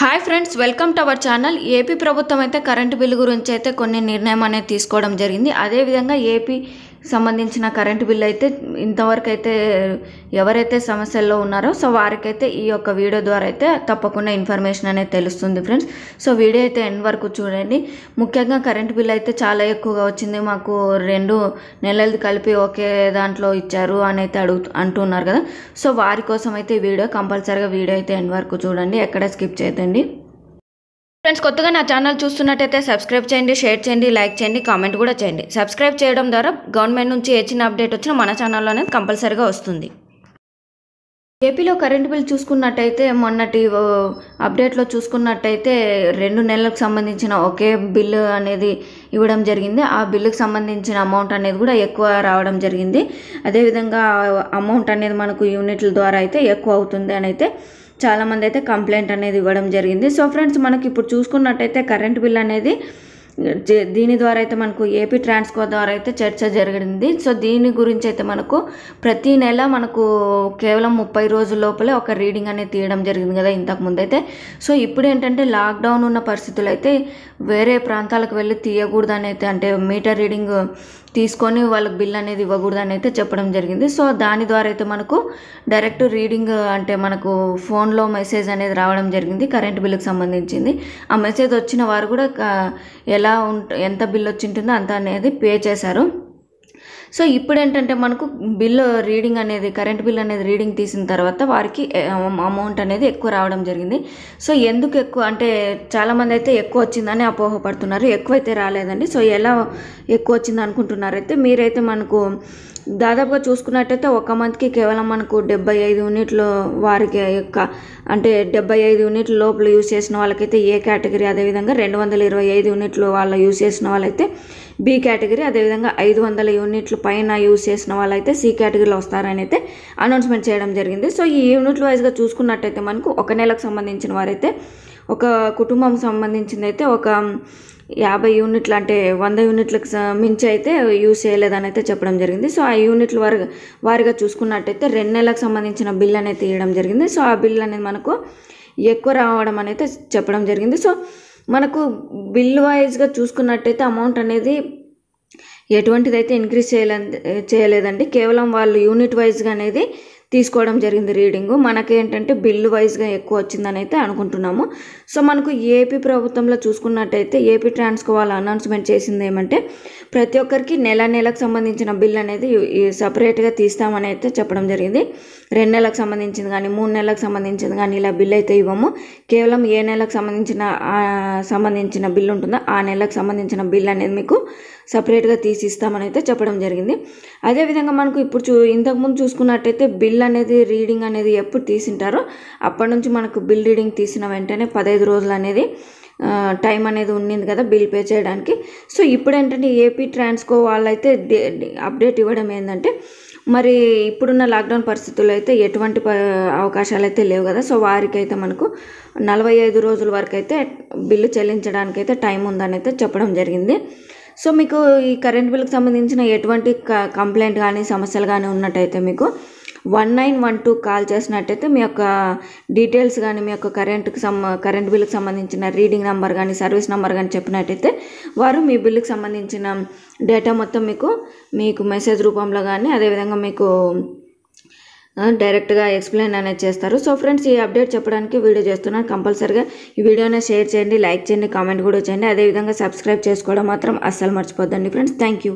Hi friends welcome to our channel. AP ప్రభుత్వం అయితే current bill గురించి అయితే కొన్ని నిర్ణయం అనేది తీసుకోవడం జరిగింది. అదేవిధంగా ఏపీ సంబంధించిన కరెంటు బిల్ అయితే ఇంతవరకు అయితే ఎవరైతే సమస్యల్లో ఉన్నారో సో వారికైతే ఈ యొక్క వీడియో ద్వారా అయితే తప్పకుండా ఇన్ఫర్మేషన్ అనేది తెలుస్తుంది ఫ్రెండ్స్. సో వీడియో అయితే ఎండ్ వరకు చూడండి. ముఖ్యంగా కరెంటు బిల్ అయితే చాలా ఎక్కువగా వచ్చింది. మాకు రెండు నెలలది కలిపి ఒకే దాంట్లో ఇచ్చారు అని అయితే అడుగు అంటున్నారు కదా. సో వారి కోసం అయితే ఈ వీడియో కంపల్సరీగా వీడియో అయితే ఎండ్ వరకు చూడండి. ఎక్కడ స్కిప్ చేయదండి ఫ్రెండ్స్ కొత్తగా నా ఛానల్ చూస్తున్నట్టయితే సబ్స్క్రైబ్ చేయండి షేర్ చేయండి లైక్ చేయండి కామెంట్ కూడా చేయండి. సబ్స్క్రైబ్ చేయడం ద్వారా గవర్నమెంట్ నుంచి ఏ చిన్న అప్డేట్ వచ్చినా మన ఛానల్లో అనేది కంపల్సరీగా వస్తుంది. ఏపీలో కరెంట్ బిల్ చూసుకున్నట్టయితే మొన్నటి ఓ, అప్డేట్లో చూసుకున్నట్టయితే రెండు నెలలకు సంబంధించిన ఒకే బిల్లు అనేది ఇవ్వడం జరిగింది. ఆ బిల్లుకు సంబంధించిన అమౌంట్ అనేది కూడా ఎక్కువ రావడం జరిగింది. అదేవిధంగా అమౌంట్ అనేది మనకు యూనిట్ల ద్వారా అయితే ఎక్కువ అవుతుంది అని అయితే చాలామంది అయితే కంప్లైంట్ అనేది ఇవ్వడం జరిగింది. సో ఫ్రెండ్స్ మనకి ఇప్పుడు చూసుకున్నట్టయితే కరెంట్ బిల్ అనేది దీని ద్వారా అయితే మనకు ఏపీ ట్రాన్స్కో ద్వారా అయితే చర్చ జరిగింది. సో దీని గురించి అయితే మనకు ప్రతి నెల మనకు కేవలం ముప్పై రోజుల లోపలే ఒక రీడింగ్ అనేది తీయడం జరిగింది కదా ఇంతకు ముందు అయితే సో ఇప్పుడు ఏంటంటే లాక్డౌన్ ఉన్న పరిస్థితులు అయితే వేరే ప్రాంతాలకు వెళ్ళి తీయకూడదని అయితే అంటే మీటర్ రీడింగ్ తీసుకొని వాళ్ళకి బిల్ అనేది ఇవ్వకూడదని అయితే చెప్పడం జరిగింది. సో దాని ద్వారా అయితే మనకు డైరెక్ట్ రీడింగ్ అంటే మనకు ఫోన్లో మెసేజ్ అనేది రావడం జరిగింది కరెంట్ బిల్లుకి సంబంధించింది. ఆ మెసేజ్ వచ్చిన వారు కూడా ఎలా ఉంట ఎంత బిల్ వచ్చి ఉంటుందో అంత అనేది పే చేశారు. సో ఇప్పుడు ఏంటంటే మనకు బిల్లు రీడింగ్ అనేది కరెంట్ బిల్ అనేది రీడింగ్ తీసిన తర్వాత వారికి అమౌంట్ అనేది ఎక్కువ రావడం జరిగింది. సో ఎందుకు ఎక్కువ అంటే చాలామంది అయితే ఎక్కువ వచ్చిందని అపోహపడుతున్నారు. ఎక్కువ అయితే రాలేదండి. సో ఎలా ఎక్కువ వచ్చింది అనుకుంటున్నారైతే మీరైతే మనకు దాదాపుగా చూసుకున్నట్టయితే ఒక మంత్కి కేవలం మనకు డెబ్బై ఐదు యూనిట్లు వారికి యొక్క అంటే డెబ్బై ఐదు యూనిట్ల లోపల యూస్ చేసిన వాళ్ళకైతే ఏ కేటగిరీ అదేవిధంగా రెండు వందల ఇరవై ఐదు యూనిట్లు వాళ్ళు యూస్ చేసిన వాళ్ళైతే బి కేటగిరీ అదేవిధంగా ఐదు వందల యూనిట్లు పైన యూస్ చేసిన వాళ్ళైతే సి కేటగిరీలో వస్తారని అయితే అనౌన్స్మెంట్ చేయడం జరిగింది. సో ఈ యూనిట్ వైజ్గా చూసుకున్నట్టయితే మనకు ఒక నెలకు సంబంధించిన వారైతే ఒక కుటుంబం సంబంధించింది అయితే ఒక యాభై యూనిట్లు అంటే వంద యూనిట్లకు స- మించి అయితే యూస్ చేయలేదని అయితే చెప్పడం జరిగింది. సో ఆ యూనిట్ల వారి వారిగా చూసుకున్నట్టయితే రెండు నెలలకు సంబంధించిన బిల్ అనేది తీయడం జరిగింది. సో ఆ బిల్ అనేది మనకు ఎక్కువ రావడం అనేది చెప్పడం జరిగింది. సో మనకు బిల్ వైజ్గా చూసుకున్నట్టయితే అమౌంట్ అనేది ఎటువంటిదైతే ఇంక్రీజ్ చేయలే చేయలేదండి కేవలం వాళ్ళు యూనిట్ వైజ్గా అనేది తీసుకోవడం జరిగింది రీడింగు. మనకేంటంటే బిల్లు వైజ్గా ఎక్కువ వచ్చిందని అయితే అనుకుంటున్నాము. సో మనకు ఏపీ ప్రభుత్వంలో చూసుకున్నట్టయితే ఏపీ ట్రాన్స్కో వాళ్ళు అనౌన్స్మెంట్ చేసింది ఏమంటే ప్రతి ఒక్కరికి నెల నెలకు సంబంధించిన బిల్ అనేది సపరేట్గా తీస్తామని అయితే చెప్పడం జరిగింది. రెండు నెలలకు సంబంధించింది కానీ మూడు నెలలకు సంబంధించింది కానీ ఇలా బిల్ అయితే ఇవ్వము. కేవలం ఏ నెలకు సంబంధించిన సంబంధించిన బిల్ ఉంటుందో ఆ నెలకు సంబంధించిన బిల్ అనేది మీకు సపరేట్గా తీసి ఇస్తామని అయితే చెప్పడం జరిగింది. అదేవిధంగా మనకు ఇప్పుడు చూ ఇంతకుముందు చూసుకున్నట్టయితే బిల్ బిల్ అనేది రీడింగ్ అనేది ఎప్పుడు తీసింటారో అప్పటి నుంచి మనకు బిల్ రీడింగ్ తీసిన వెంటనే పదహైదు రోజులు అనేది టైం అనేది ఉన్నింది కదా బిల్ పే చేయడానికి. సో ఇప్పుడు ఏంటంటే ఏపీ ట్రాన్స్కో వాళ్ళైతే అయితే డే- అప్డేట్ ఇవ్వడం ఏంటంటే మరి ఇప్పుడున్న లాక్డౌన్ పరిస్థితుల్లో అయితే ఎటువంటి అవకాశాలు అయితే లేవు కదా. సో వారికి అయితే మనకు నలభై ఐదు రోజుల వరకు అయితే బిల్లు చెల్లించడానికి అయితే టైం ఉందని అయితే చెప్పడం జరిగింది. సో మీకు ఈ కరెంట్ బిల్కి సంబంధించిన ఎటువంటి క- కంప్లైంట్ కానీ సమస్యలు కానీ ఉన్నట్టయితే మీకు one nine one two call చేసినట్టయితే మీ యొక్క డీటెయిల్స్ కానీ మీ యొక్క కరెంట్కి సమ్ కరెంట్ బిల్లుకు సంబంధించిన రీడింగ్ నెంబర్ కానీ సర్వీస్ నెంబర్ కానీ చెప్పినట్టయితే వారు మీ బిల్లుకి సంబంధించిన డేటా మొత్తం మీకు మీకు మెసేజ్ రూపంలో కానీ అదేవిధంగా మీకు డైరెక్ట్గా ఎక్స్ప్లెయిన్ అనేది చేస్తారు. సో ఫ్రెండ్స్ ఈ అప్డేట్ చెప్పడానికి వీడియో చేస్తున్నాను. కంపల్సరీగా ఈ వీడియోని షేర్ చేయండి లైక్ చేయండి కామెంట్ కూడా చేయండి. అదేవిధంగా సబ్స్క్రైబ్ చేసుకోవడం మాత్రం అస్సలు మర్చిపోద్దండి ఫ్రెండ్స్ థ్యాంక్ యూ